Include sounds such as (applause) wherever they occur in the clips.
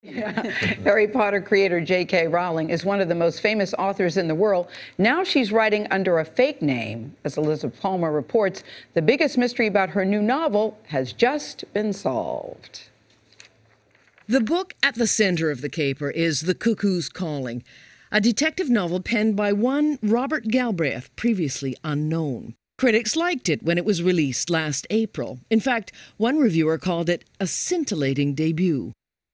(laughs) Harry Potter creator J.K. Rowling is one of the most famous authors in the world. Now she's writing under a fake name. As Elizabeth Palmer reports, the biggest mystery about her new novel has just been solved. The book at the center of the caper is The Cuckoo's Calling, a detective novel penned by one Robert Galbraith, previously unknown. Critics liked it when it was released last April. In fact, one reviewer called it a scintillating debut.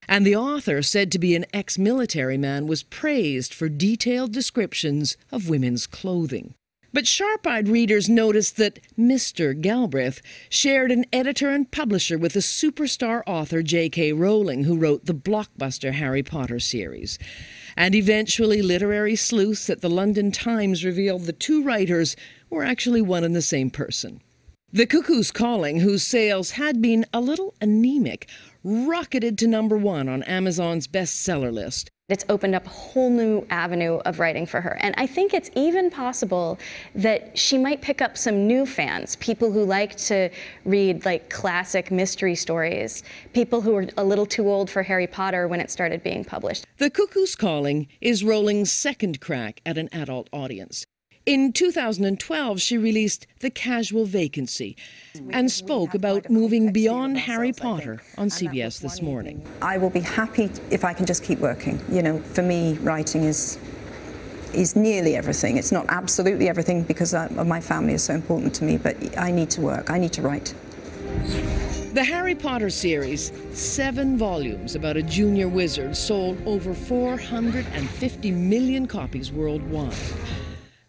And the author, said to be an ex military man, was praised for detailed descriptions of women's clothing. But sharp eyed readers noticed that Mr. Galbraith shared an editor and publisher with the superstar author J.K. Rowling, who wrote the blockbuster Harry Potter series. And eventually, literary sleuths at the London Times revealed the two writers were actually one and the same person. The Cuckoo's Calling, whose sales had been a little anemic, rocketed to number one on Amazon's bestseller list. It's opened up a whole new avenue of writing for her. And I think it's even possible that she might pick up some new fans, people who like to read like classic mystery stories, people who were a little too old for Harry Potter when it started being published. The Cuckoo's Calling is Rowling's second crack at an adult audience. In 2012, she released The Casual Vacancy and spoke about moving beyond Harry Potter on CBS This Morning. I will be happy if I can just keep working. You know, for me, writing is is nearly everything. It's not absolutely everything because I, my family is so important to me, but I need to work. I need to write. The Harry Potter series, seven volumes about a junior wizard, sold over 450 million copies worldwide.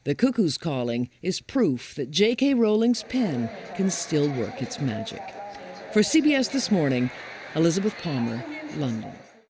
The Cuckoo's Calling is proof that J.K. Rowling's pen can still work its magic. For CBS This Morning, Elizabeth Palmer, London.